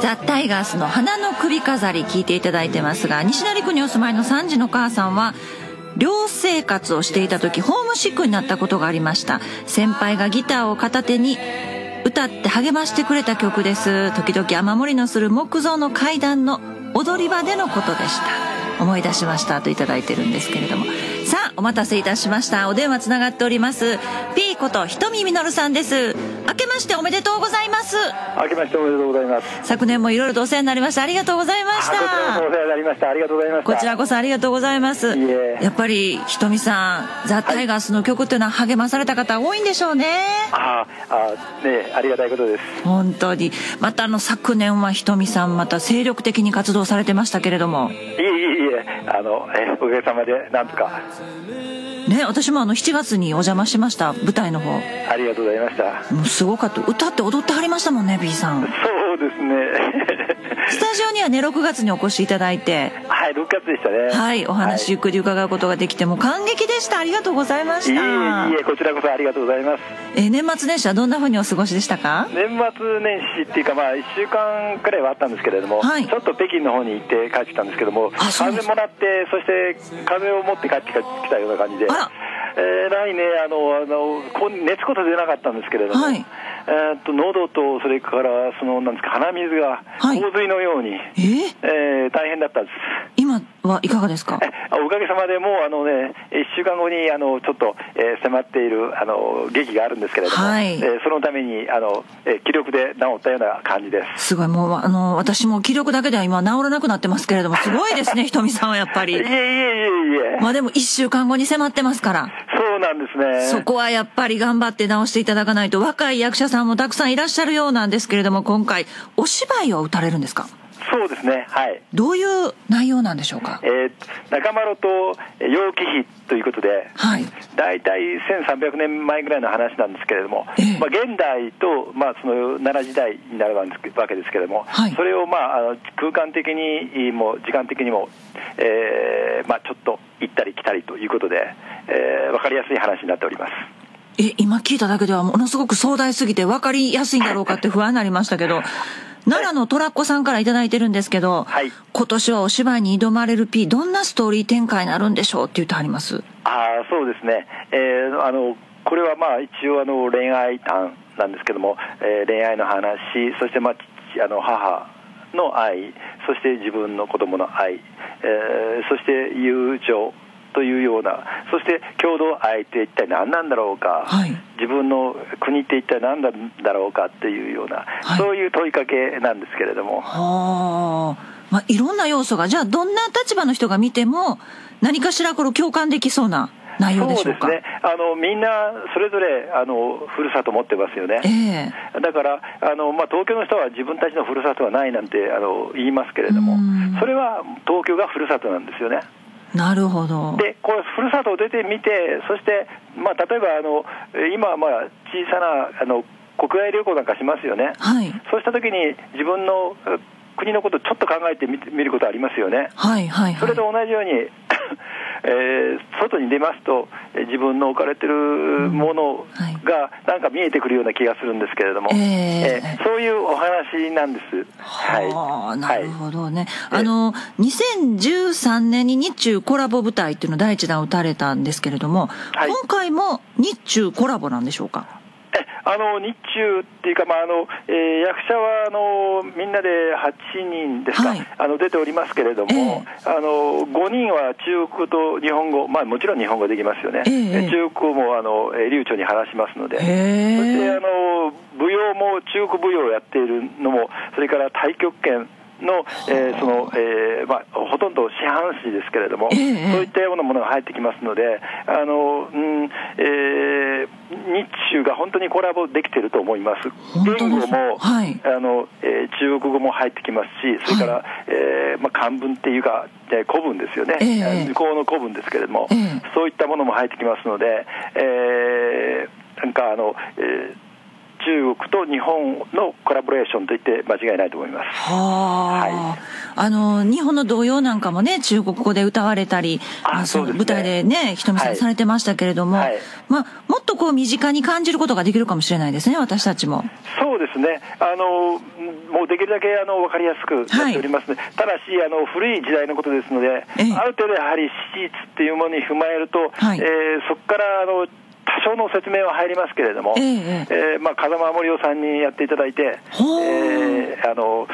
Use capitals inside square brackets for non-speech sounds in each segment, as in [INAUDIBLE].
ザ・タイガースの花の首飾り聞いていただいてますが西成区にお住まいの3児の母さんは寮生活をしていた時ホームシックになったことがありました。先輩がギターを片手に歌って励ましてくれた曲です。時々雨漏りのする木造の階段の踊り場でのことでした。思い出しましたと頂いてるんですけれども。さあお待たせいたしました。お電話つながっております。P ことひとみみのるさんです。しておめでとうございます。明けましておめでとうございます。昨年もいろいろとお世話になりました。ありがとうございましたこちらこそお世話になりました。ありがとうございました。こちらこそありがとうございます。やっぱりひとみさんザ・タイガースの曲っていうのは励まされた方多いんでしょうね、ああねありがたいことです。本当に。またあの昨年はひとみさんまた精力的に活動されてましたけれども。いえいえいえあのえおかげさまでなんとかね私もあの7月にお邪魔しました。舞台の方。ありがとうございました。もうすごかった。歌って踊ってはりましたもんね B さん。そうですねスタジオにはね6月にお越しいただいて。はい6月でしたね。はいお話ゆっくり伺うことができても感激でしたありがとうございました。いえいえこちらこそありがとうございます。え年末年始はどんなふうにお過ごしでしたか？年末年始っていうかまあ1週間くらいはあったんですけれども、はい、ちょっと北京の方に行って帰ってきたんですけども風もらってそして風を持って帰ってきたような感じでえー、来ねあのあの熱こそ出なかったんですけれども、はい、えー、っと喉とそれからそのなんですか鼻水が洪水のように、はい、えー、えー、大変だったんです。今はい。かがですか？[LAUGHS] おかげさまでもうあのね1週間後にあのちょっと、えー、迫っているあの劇があるんですけれども、はい、えー、そのためにあの、えー、気力で治ったような感じです。すごい。もうあの私も気力だけでは今治らなくなってますけれどもすごいですね [LAUGHS] ひとみさんはやっぱり。いえいえいえいえ。まあでも1週間後に迫ってますから。そうなんですね。そこはやっぱり頑張って直していただかないと若い役者さんもたくさんいらっしゃるようなんですけれども今回お芝居を打たれるんですか？そうですね、はい。どういう内容なんでしょうか？えー、中丸と楊貴妃ということで、はい。大体1300年前ぐらいの話なんですけれども、えー、まあ現代とまあその奈良時代になるわけですけれども、はい、それをまあ空間的にも時間的にも、えー、まあちょっと行ったり来たりということで、えー、分かりやすい話になっております。え今聞いただけではものすごく壮大すぎて分かりやすいんだろうかって不安になりましたけど奈良のトラッコさんから頂いてるんですけど、はい、今年はお芝居に挑まれる P どんなストーリー展開になるんでしょうって言ってあります？あそうですね、えー、あのこれはまあ一応あの恋愛談なんですけども、えー、恋愛の話そしてまああの母の愛そして自分の子供の愛、えー、そして友情というようなそして共同愛って一体何なんだろうか、はい、自分の国って一体何なんだろうかっていうような、はい、そういう問いかけなんですけれども。はまあ、いろんな要素が。じゃあどんな立場の人が見ても何かしらこの共感できそうな内容でしょうか？そうですね。あのみんなそれぞれあのふるさと持ってますよね、えー、だからあの、まあ、東京の人は自分たちのふるさとはないなんてあの言いますけれども。それは東京がふるさとなんですよねなるほど。でこれふるさとを出てみてそして、まあ、例えばあの今はまあ小さなあの国外旅行なんかしますよね、はい、そうした時に自分の国のことをちょっと考えてみることありますよね、はいはい、はい、それと同じようにえー、外に出ますと自分の置かれてるものがなんか見えてくるような気がするんですけれども、えー、えー、そういうお話なんです。はい、なるほどね、はい、あの2013年に日中コラボ舞台っていうのを第一弾打たれたんですけれども、はい、今回も日中コラボなんでしょうか？あの日中っていうか、まああのえー、役者はあのみんなで8人ですか、はい、あの出ておりますけれども、えー、あの5人は中国と日本語、まあ、もちろん日本語できますよね、えー、中国語もあの流暢に話しますので、え。ー、そしてあの舞踊も中国舞踊をやっているのも、それから太極拳の、えー、その、えー、まあ、ほとんど四半紙ですけれども、えー、そういったようなものが入ってきますので、あの、うん、えー、日中が本当にコラボできてると思います。言語も、はい、あの、えー、中国語も入ってきますし、それから、はい、えー、まあ、漢文っていうか、え古文ですよね、えー、向こうの古文ですけれども、えー、そういったものも入ってきますので、えー、なんかあの、えー中国と日本のコラボレーションといって間違いないと思います。はあ、あの日本の童謡なんかもね中国語で歌われたりあそうね。舞台でねひとみさはいんされてましたけれども、はい。まあもっとこう身近に感じることができるかもしれないですね私たちも。そうですね、あのもうできるだけあの分かりやすくやっておりますね、ただしあの、古い時代のことですので、ええ。ある程度やはり史実っていうものに踏まえると、はい。えーそこからあの多少の説明は入りますけれども、えええーまあ、風間森夫さんにやっていただいて、えーあの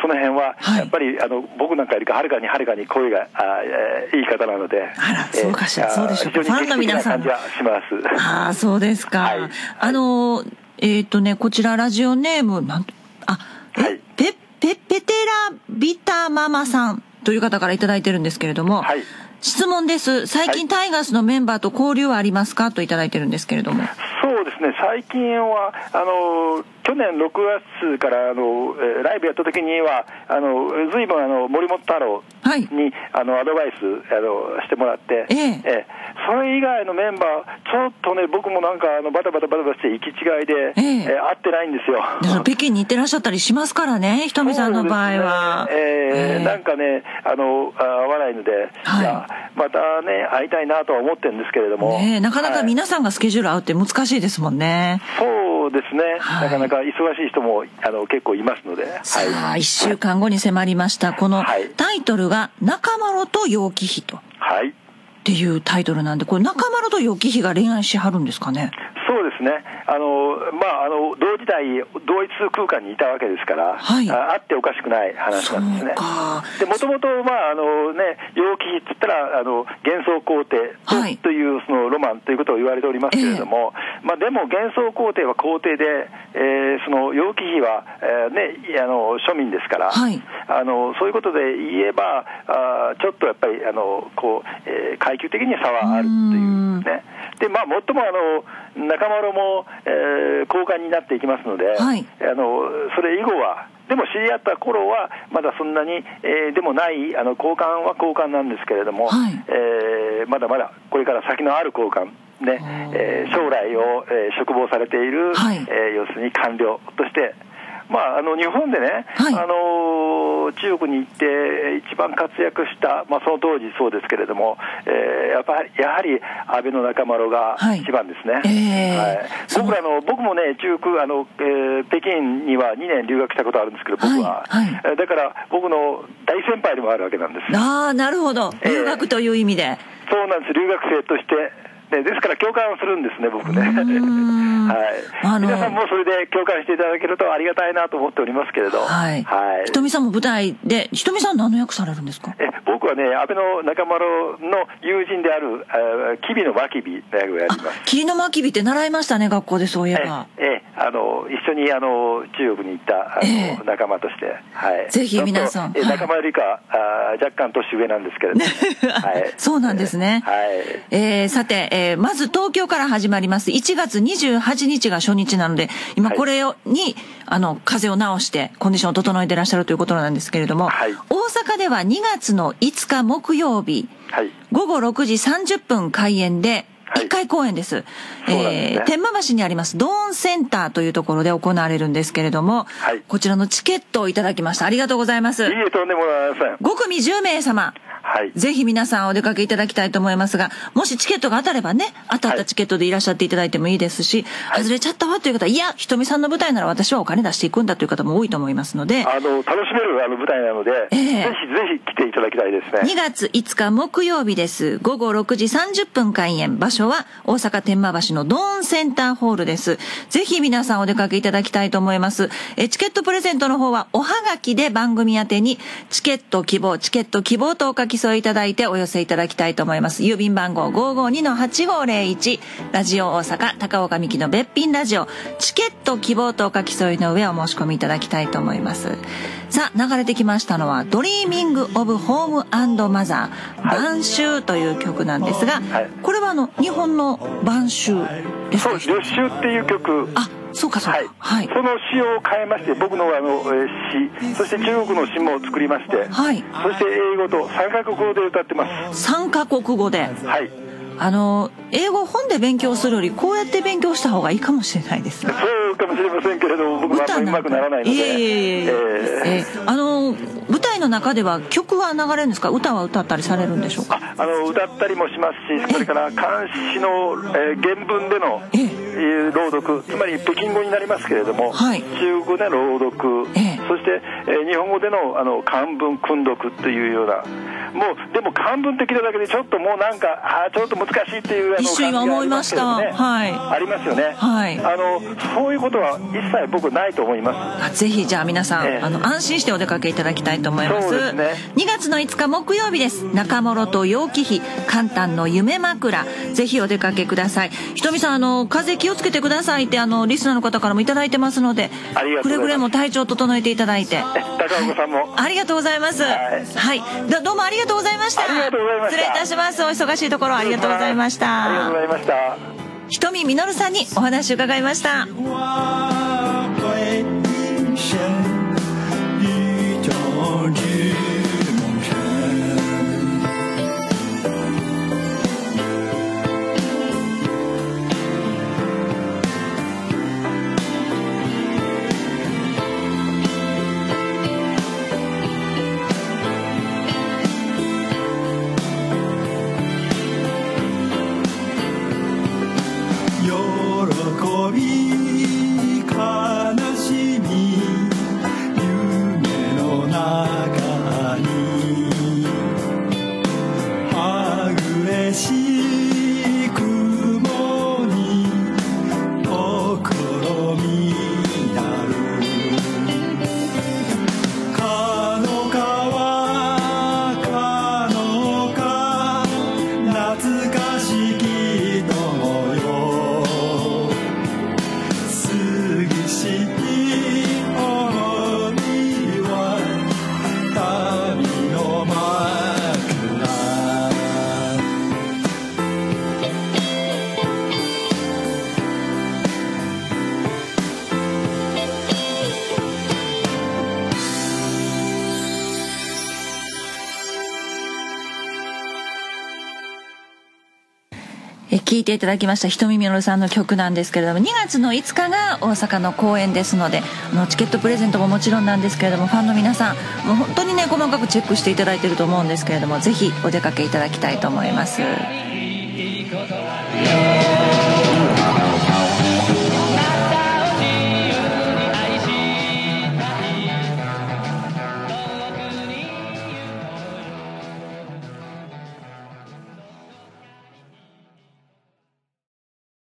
その辺ははい。やっぱり、あの僕なんかよりかはるかにはるかに声があ、えーいい方なので、あらそうかしらえーそうでしょうファンの皆さん。ああそうですか。はい。あのえっ、とねこちらラジオネームなんあえ、はい。ペペペテラビタママさんという方からいただいてるんですけれども。はい質問です。最近タイガースのメンバーと交流はありますか？といただいてるんですけれども。そうですね、最近は、あの去年6月からあのえーライブやった時には、あのずいぶんあの森本太郎はい。に、あのアドバイスあのしてもらって、ええ。それ以外のメンバー、ちょっとね、僕もなんかあのバタバタバタバタして行き違いで、ええ。えー会ってないんですよ。北京に行ってらっしゃったりしますからね、ひとみさんの場合は。ねえ。ーええ。なんかね、あのあ会わないので、はい。やまたね、会いたいなとは思ってるんですけれども、ねえなかなかはい。皆さんがスケジュール合うって難しいですもんね。そうですね、はいなかなか忙しい人もあの結構いますので、さあ、はい、一週間後に迫りました。このはいタイトルが、中丸と楊貴妃と。はい、っていうタイトルなんで、これ中丸と楊貴妃が恋愛しはるんですかね？そうですね、あのまあ、あの同時代、同一空間にいたわけですから、はい。ああっておかしくない話なんですね。でもともと、まああのね、陽気って言ったら、あの幻想皇帝と,、はい。というそのロマンということを言われておりますけれども、まあ、でも幻想皇帝は皇帝で、えーその陽気妃は、えーね、いあの庶民ですから、はい。あのそういうことで言えば、あーちょっとやっぱりあのこう、えー階級的に差はあるというね。でまあ、もっともあの中丸も、えー高官になっていきますので、はい。あのそれ以後は、でも知り合った頃は、まだそんなに、えーでもない、あの交換は交換なんですけれども、はい。えーまだまだこれから先のある交換。ねえー将来を、えー嘱望されている、はい。えー要するに官僚として、まあ、あの日本でね、はい。あの中国に行って一番活躍した、まあ、その当時そうですけれども、えーやっぱりやはり安倍の中丸がはい。一番ですね、えー。はい。僕らの僕もね、中国あの、えー北京には2年留学したことあるんですけど、僕は、はい。はい。えーだから僕の大先輩でもあるわけなんです。ああ、なるほど。ええ留学という意味で。そうなんです、留学生として、ね、ですから共感するんですね、僕ね。ん。[LAUGHS] はい。あの皆さんもそれで共感していただけるとありがたいなと思っておりますけれど、はい。はい。ひとみさんも舞台で、ひとみさん何の役されるんですか？え僕はね、安倍の中丸の友人である、えー、吉備の真備の役をやります。霧の巻き火って習いましたね、学校でそういえば。ええあの一緒にあの中国に行ったあの、ええ。仲間として、はい、ぜひ皆さん。え仲間よりか、あー若干年上なんですけれども、[LAUGHS] はい、そうなんですね。はい。えーさて、えーまず東京から始まります。1月28日が初日なので、今はいこれを、に、あの、風邪を直して、コンディションを整えていらっしゃるということなんですけれども、はい大阪では2月の5日木曜日、はい午後6時30分開演で、はい1回公演です。そうなんですねえー天満橋にありますドーンセンターというところで行われるんですけれども、はいこちらのチケットをいただきました。ありがとうございます。いいえ、とんでもございません。5組10名様。はいぜひ皆さんお出かけいただきたいと思いますが、もしチケットが当たればね、当たったチケットでいらっしゃっていただいてもいいですし、はい外れちゃったわという方、いや、ひとみさんの舞台なら私はお金出していくんだという方も多いと思いますので、あの楽しめるあの舞台なので、ええぜひぜひ来ていただきたいですね。2月5日木曜日です。午後6時30分開演。場所は大阪天満橋のドーンセンターホールです。ぜひ皆さんお出かけいただきたいと思います。えチケットプレゼントの方はおはがきで番組宛てにチケット希望、チケット希望とお書きいただいてお寄せいただきたいと思います。郵便番号552-8501ラジオ大阪高岡美希の別品ラジオ。チケット希望とお書き添えの上お申し込みいただきたいと思います。さあ、流れてきましたのは、 Dreaming of Home and Mother、晩秋という曲なんですが、はい。これはあの、日本の晩秋ですか？そう、旅愁っていう曲。あ、そうかそうか。はい、はい。その詩を変えまして、僕のあの、えー詩、そして中国の詩も作りまして、はいそして英語と三カ国語で歌ってます。三カ国語で。はい。あの英語本で勉強するよりこうやって勉強した方がいいかもしれないです、ね、そうかもしれませんけれども僕はあんまりうまくならないのでいえいえいえ、えー、あの舞台の中では曲は流れるんですか？歌は歌ったりされるんでしょうか？あの歌ったりもしますしそれから監視の、えー、原文での、えー、朗読つまり北京語になりますけれども、はい、中国語で朗読、えー、そして、えー、日本語でのあの漢文訓読というようなもうでも漢文的なだけでちょっともうなんかあちょっと難しいっていうあの一瞬思いました、はい、ありますよね、はい、あのそういうことは一切僕ないと思います。あぜひじゃあ皆さん、えー、あの安心してお出かけいただきたいと思います。そうですね。2月の5日木曜日です。中諸と陽気比簡単の夢枕。ぜひお出かけください。ひとみさんあの風気をつけてくださいってあのリスナーの方からも頂いてますのでくれぐれも体調整えていただいて。[LAUGHS] 高岡さんも、ありがとうございます。はい、はい、どうもありがとうがとうございました。失礼いたします。お忙しいところありがとうございました。ありがとうございました。ひとみみのるさんにお話伺いました聴いていただきました瞳みみのるさんの曲なんですけれども2月の5日が大阪の公演ですのであのチケットプレゼントももちろんなんですけれどもファンの皆さんもう本当にね細かくチェックしていただいてると思うんですけれどもぜひお出かけいただきたいと思います。